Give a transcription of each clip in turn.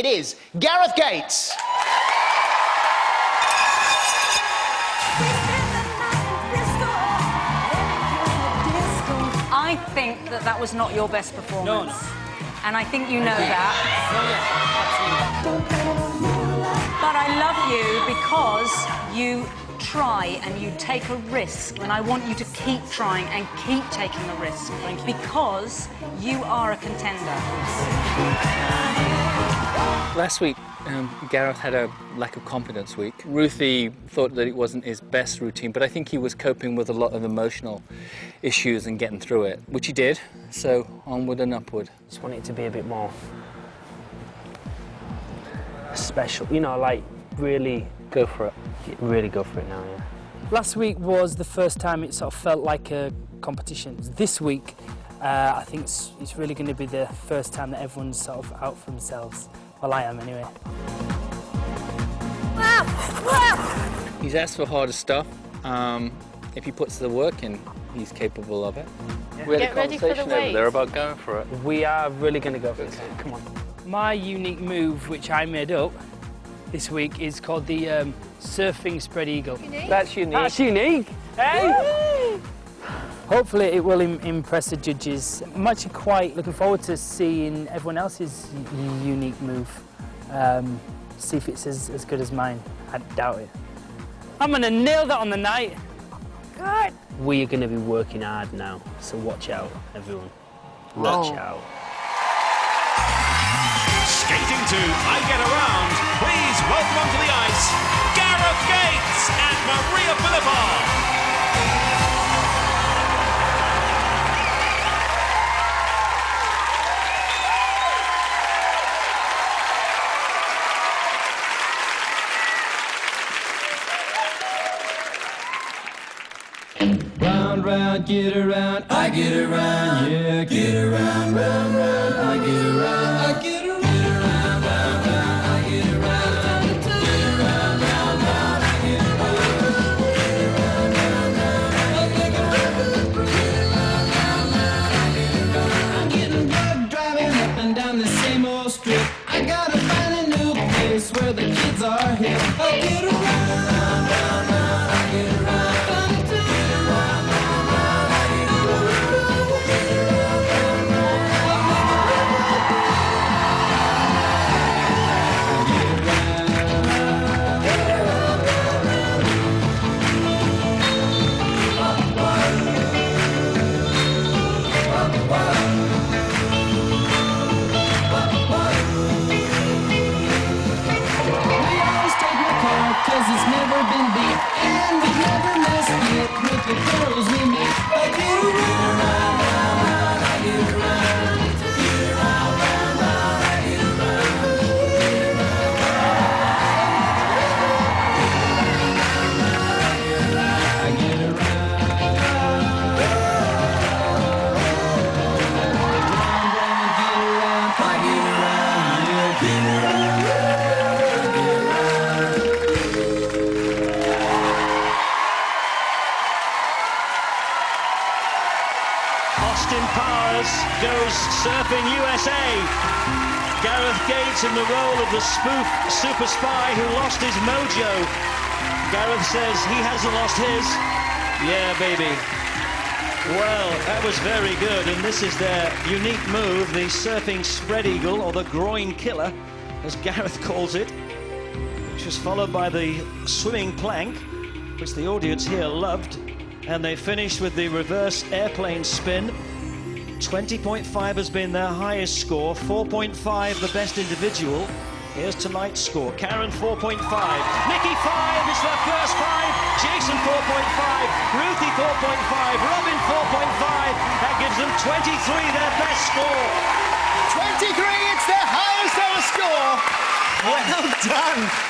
It is Gareth Gates. I think that that was not your best performance. No, no. And I think you know that. But I love you because you try and you take a risk. And I want you to keep trying and keep taking the risk. Because you are a contender. Last week, um, Gareth had a lack of confidence week. Ruthie thought that it wasn't his best routine, but I think he was coping with a lot of emotional issues and getting through it, which he did. So onward and upward. Just want it to be a bit more special, you know, like really Go for it. really go for it now, yeah. Last week was the first time it sort of felt like a competition. This week, uh, I think it's, it's really going to be the first time that everyone's sort of out for themselves. Well, I am anyway. He's asked for harder stuff. Um, if he puts the work in, he's capable of it. We had Get a ready for the conversation over there about going for it. We are really going to go for it. Come on. My unique move, which I made up this week, is called the um, surfing spread eagle. That's unique. That's unique. Hey! Hopefully, it will Im- impress the judges. I'm actually quite looking forward to seeing everyone else's unique move. Um, see if it's as, as good as mine. I doubt it. I'm gonna nail that on the night. Good. We are going to be working hard now, so watch out, everyone. Watch out. Skating to I Get Around, please welcome onto the ice, Gareth Gates and Maria Filippov. Round, round, get around, I get around, yeah, get around, round, round, Austin Powers goes surfing USA. Gareth Gates in the role of the spoof super spy who lost his mojo. Gareth says he hasn't lost his. Yeah, baby. Well, that was very good, and this is their unique move, the surfing spread eagle, or the groin killer, as Gareth calls it, which was followed by the swimming plank, which the audience here loved, and they finished with the reverse airplane spin. 20.5 has been their highest score, 4.5 the best individual. Here's tonight's score. Karen 4.5, Nicky 5 is their first five, Jason 4.5, Ruthie 4.5, Robin 4.5. That gives them 23, their best score. 23, it's their highest ever score. Well done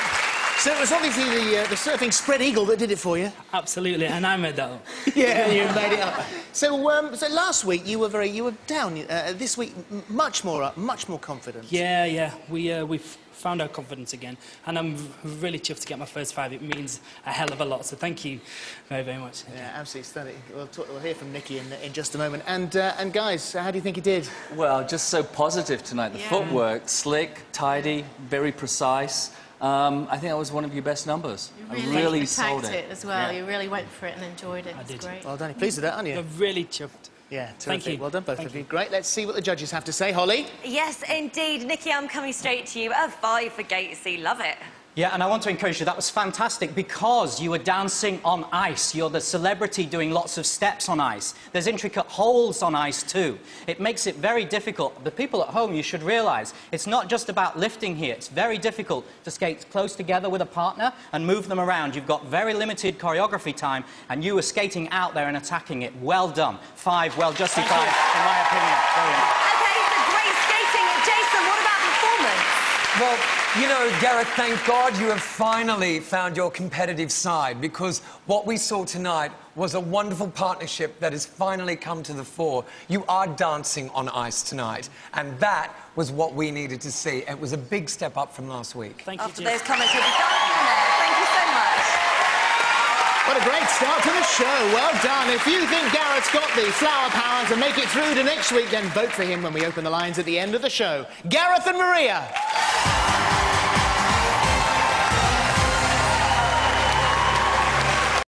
So it was obviously the, uh, the surfing spread eagle that did it for you. Absolutely, and I made that up. Yeah, you made it up. So, um, so last week you were very, you were down. Uh, this week, much more up, much more confident. Yeah, yeah, we uh, we've found our confidence again, and I'm really chuffed to get my first five. It means a hell of a lot. So thank you very, very much. Yeah, absolutely stunning. We'll, talk, we'll hear from Nicky in, in just a moment. And, uh, and guys, how do you think he did? Well, just so positive tonight. The Yeah. footwork, slick, tidy, very precise. Um, I think that was one of your best numbers. You I really, really sold it. it. as well. Yeah. You really went for it and enjoyed it. I It's did. great. Well done. You're pleased with that, aren't you? I'm really chuffed. Yeah, terrific. Thank you. Well done, both Thank of you. you. Great. Let's see what the judges have to say. Holly? Yes, indeed. Nicky, I'm coming straight to you. A five for Gatesy. Love it. Yeah, and I want to encourage you. That was fantastic because you were dancing on ice. You're the celebrity doing lots of steps on ice. There's intricate holes on ice too. It makes it very difficult. The people at home, you should realise, it's not just about lifting here. It's very difficult to skate close together with a partner and move them around. You've got very limited choreography time, and you were skating out there and attacking it. Well done. Five, well justified, in my opinion. Brilliant. Okay, so great skating. Jason, what about performance? Well, you know, Gareth, thank God you have finally found your competitive side because what we saw tonight was a wonderful partnership that has finally come to the fore. You are dancing on ice tonight, and that was what we needed to see. It was a big step up from last week. Thank you, After those comments, we'll be dancing there. Thank you so much. What a great start to the show. Well done. If you think Gareth's got the flower power to make it through to next week, then vote for him when we open the lines at the end of the show. Gareth and Maria.